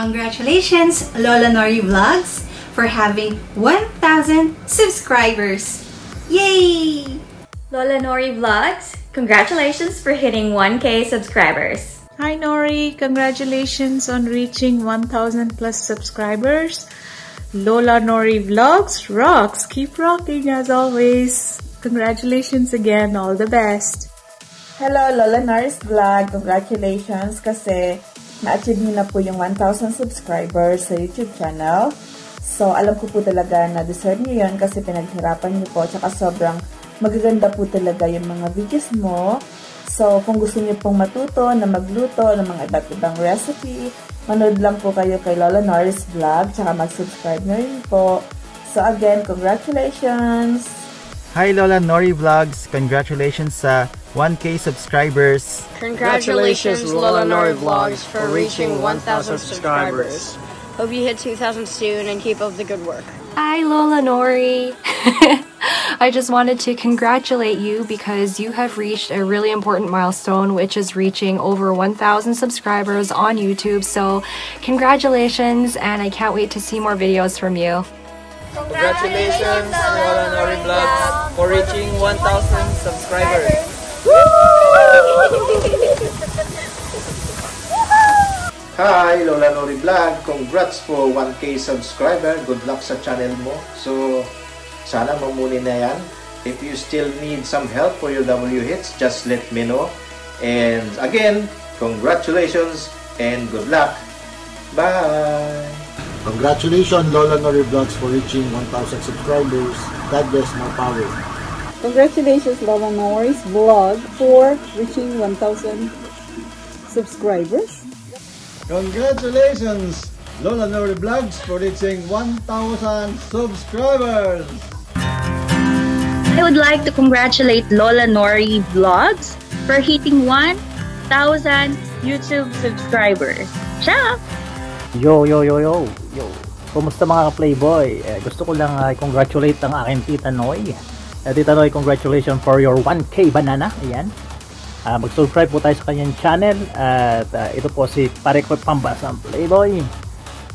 Congratulations, Lola Nori Vlogs, for having 1,000 subscribers! Yay! Lola Nori Vlogs, congratulations for hitting 1k subscribers. Hi Nori, congratulations on reaching 1000 plus subscribers. Lola Nori Vlogs rocks. Keep rocking as always. Congratulations again. All the best. Hello, Lola Nori's Vlog. Congratulations kasi na-achieve niyo na po yung 1,000 subscribers sa YouTube channel. So, alam ko po talaga na deserve niyo yun kasi pinaghirapan niyo po. Tsaka sobrang magaganda po talaga yung mga videos mo. So, kung gusto niyo pong matuto na magluto ng mga iba't ibang recipe, manood lang po kayo kay Lola Norris Vlog. Tsaka mag-subscribe na rin po. So, again, congratulations! Hi Lola Nori Vlogs! Congratulations sa 1K subscribers! Congratulations, Lola Nori Vlogs, for reaching 1,000 subscribers. Hope you hit 2,000 soon and keep up the good work. Hi, Lola Nori. I just wanted to congratulate you because you have reached a really important milestone, which is reaching over 1,000 subscribers on YouTube. So, congratulations, and I can't wait to see more videos from you. Congratulations, Lola Nori Vlogs, for reaching 1,000 subscribers. Hi, Lola Nori Vlog. Congrats for 1K subscriber. Good luck sa channel mo. So, sana mamuni na yan. If you still need some help for your W hits, just let me know. And again, congratulations and good luck. Bye! Congratulations Lola Nori Vlogs for reaching 1,000 subscribers. God bless more power. Congratulations Lola Nori's vlog for reaching 1,000 subscribers. Congratulations Lola Nori Vlogs for reaching 1,000 subscribers. I would like to congratulate Lola Nori Vlogs for hitting 1,000 YouTube subscribers. Ciao! Yo, yo, yo, yo, yo. Kumusta mga ka-playboy? Eh, gusto ko lang uh, congratulate ang aking tita Noy. Eh, tita Noy, congratulations for your 1K banana. Ayan. Uh, mag-subscribe po tayo sa kanyang channel. At uh, ito po si Parekot Pambasang Playboy.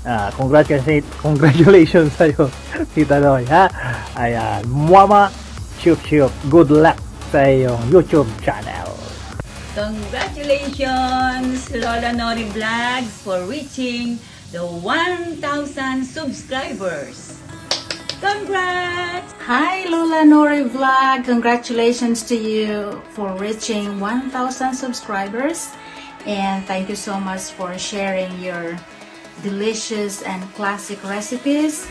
Uh, congratulations, congratulations sa iyo, tita Noy. Ha? Ayan. Mama, chup chup. Good luck sa iyong YouTube channel. Congratulations, Lola Nori Vlogs, for reaching the 1,000 subscribers. Congrats! Hi, Lola Nori Vlog. Congratulations to you for reaching 1,000 subscribers. And thank you so much for sharing your delicious and classic recipes.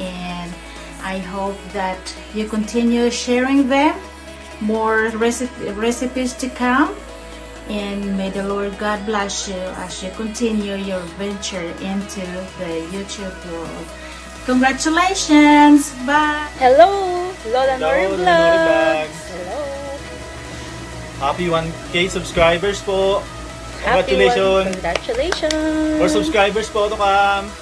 And I hope that you continue sharing them. More recipe recipes to come. And may the Lord God bless you as you continue your venture into the YouTube world. Congratulations! Bye! Hello! Lola Nori Vlogs! Hello! Happy 1K subscribers po! Happy Congratulations! one. Congratulations! More subscribers po to kam!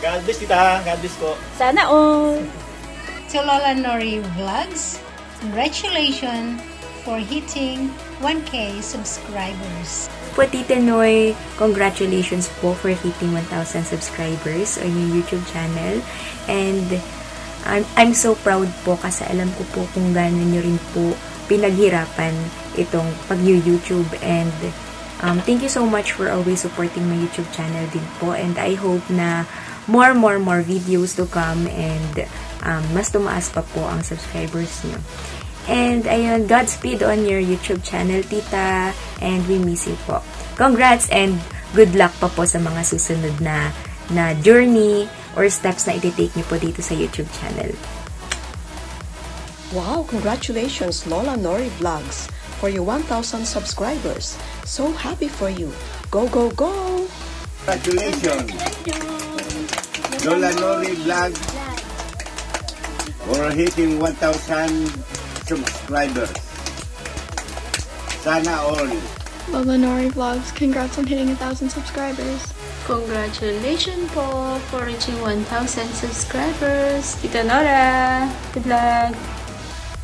God bless tita! God bless po! Sana all! To Lola Nori Vlogs, congratulations for hitting 1K subscribers. Po Tita Noy, congratulations po for hitting 1,000 subscribers on your YouTube channel. And I'm, I'm so proud po kasi alam ko po kung gano'n nyo rin po pinaghirapan itong pag-YouTube. And um, thank you so much for always supporting my YouTube channel din po. And I hope na more, more, more videos to come and um, mas tumaas pa po ang subscribers nyo. And ayun, Godspeed on your YouTube channel, tita. And we miss you po. Congrats and good luck pa po sa mga susunod na na journey or steps na iti-take niyo po dito sa YouTube channel. Wow, congratulations Lola Nori Vlogs for your 1,000 subscribers. So happy for you. Go, go, go! Congratulations! Lola Nori Vlog for hitting 1,000 subscribers. Sana all. Lola Nori Vlogs, congrats on hitting 1,000 subscribers. Congratulations po for reaching 1,000 subscribers. Tita Nora, good luck!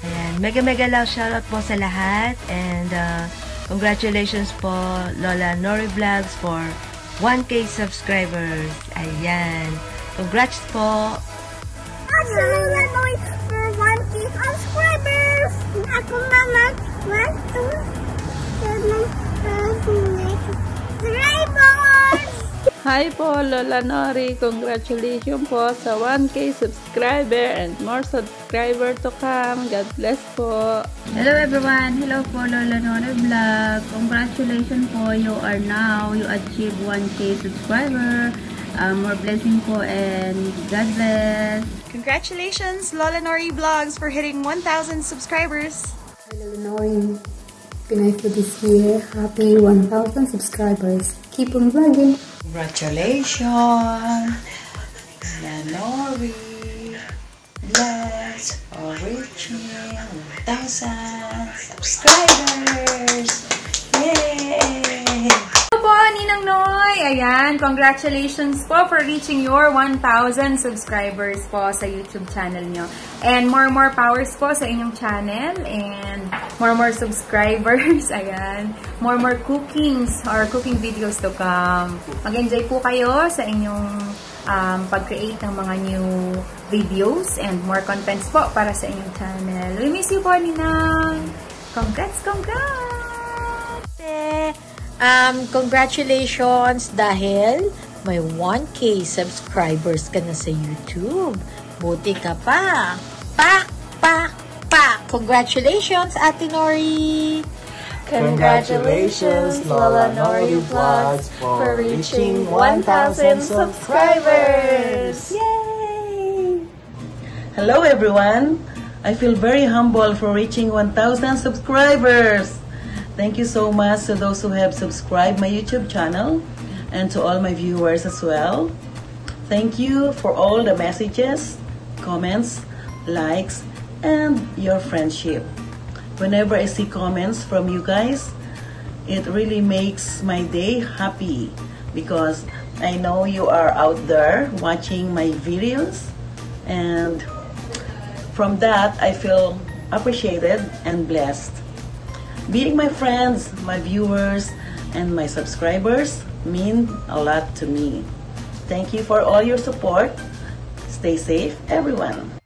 Ayan, mega mega love shoutout po sa lahat and uh, congratulations po Lola Nori Vlogs for 1K subscribers. Ayan. Congrats po. Lola Noy for 1K subscribers. Ako naman, 1, 2, 7, 8, subscribers. Hi po, Lola Nori. Congratulations po sa 1K subscriber and more subscriber to come. God bless po. Hello everyone! Hello po Lola Nora Vlog. Congratulations po. You are now, you achieve 1K subscriber. Um, more blessing po and God bless. Congratulations, Lola Nori Vlogs, for hitting 1,000 subscribers. Hi, Lola Nori. Pinay for this year. Happy 1,000 subscribers. Keep on vlogging. Congratulations, Lanori. Bless for reaching 1,000 subscribers. Ayan, congratulations po for reaching your 1,000 subscribers po sa YouTube channel nyo. And more more powers po sa inyong channel and more more subscribers. Ayan, more more cookings or cooking videos to come. Mag-enjoy po kayo sa inyong um, pag-create ng mga new videos and more contents po para sa inyong channel. We miss you po, Ninang! Congrats, congrats! Um, congratulations dahil may 1K subscribers ka na sa YouTube. Buti ka pa. Pa, pa, pak. Congratulations, Ate Nori. Congratulations, Lola Nori Vlogs, for reaching 1,000 subscribers! Yay! Hello, everyone. I feel very humble for reaching 1,000 subscribers. Thank you so much to those who have subscribed my YouTube channel and to all my viewers as well. Thank you for all the messages, comments, likes, and your friendship. Whenever I see comments from you guys, it really makes my day happy because I know you are out there watching my videos and from that I feel appreciated and blessed. Meeting my friends, my viewers, and my subscribers mean a lot to me. Thank you for all your support. Stay safe, everyone.